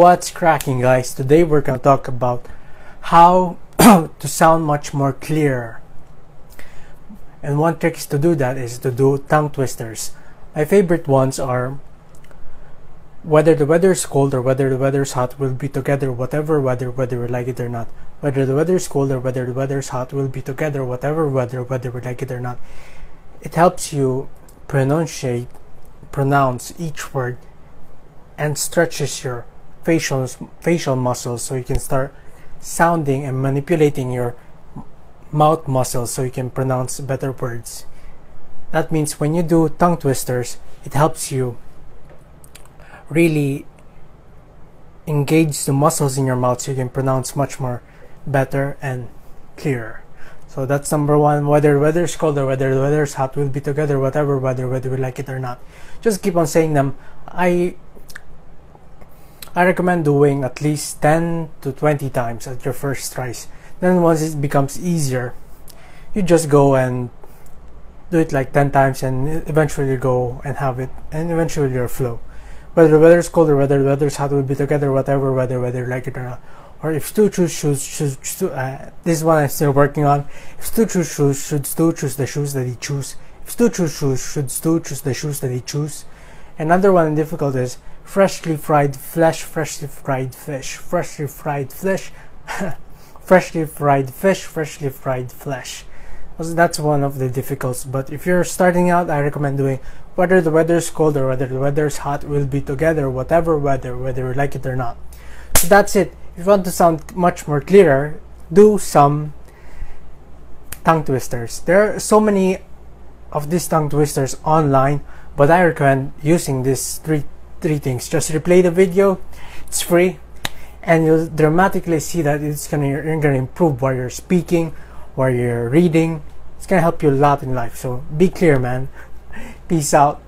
What's cracking, guys? Today we're going to talk about how to sound much more clear. And one trick to do that is to do tongue twisters. My favorite ones are whether the weather is cold or whether the weather is hot will be together whatever weather whether we like it or not. Whether the weather is cold or whether the weather is hot will be together whatever weather whether we like it or not. It helps you pronunciate pronounce each word and stretches your facial facial muscles so you can start sounding and manipulating your mouth muscles so you can pronounce better words. That means when you do tongue twisters, it helps you really engage the muscles in your mouth so you can pronounce much more better and clearer. So that's number one. Whether the weather is cold or whether the weather is hot, we'll be together, whatever weather, whether we like it or not. Just keep on saying them. I I recommend doing at least 10 to 20 times at your first tries. Then once it becomes easier, you just go and do it like 10 times and eventually go and have it and eventually your flow. Whether the weather is cold or whether the weather is hot, we'll be together, whatever weather, whether you like it or not. Or if Stu choose shoes, choose, choose uh, this is I'm still working on. If Stu choose shoes, should Stu choose the shoes that he choose? If Stu choose shoes, should Stu choose the shoes that he choose? Another one difficult is freshly fried flesh, freshly fried fish, freshly fried flesh, freshly fried fish, freshly fried flesh. So That's one of the difficulties. But if you're starting out, I recommend doing whether the weather is cold or whether the weather is hot, we'll be together, whatever weather, whether you like it or not. So that's it. If you want to sound much more clearer, do some tongue twisters. There are so many of these tongue twisters online, but I recommend using these three three things. Just replay the video, it's free, and you'll dramatically see that it's gonna you're gonna improve while you're speaking, while you're reading. It's gonna help you a lot in life. So be clear, man. Peace out.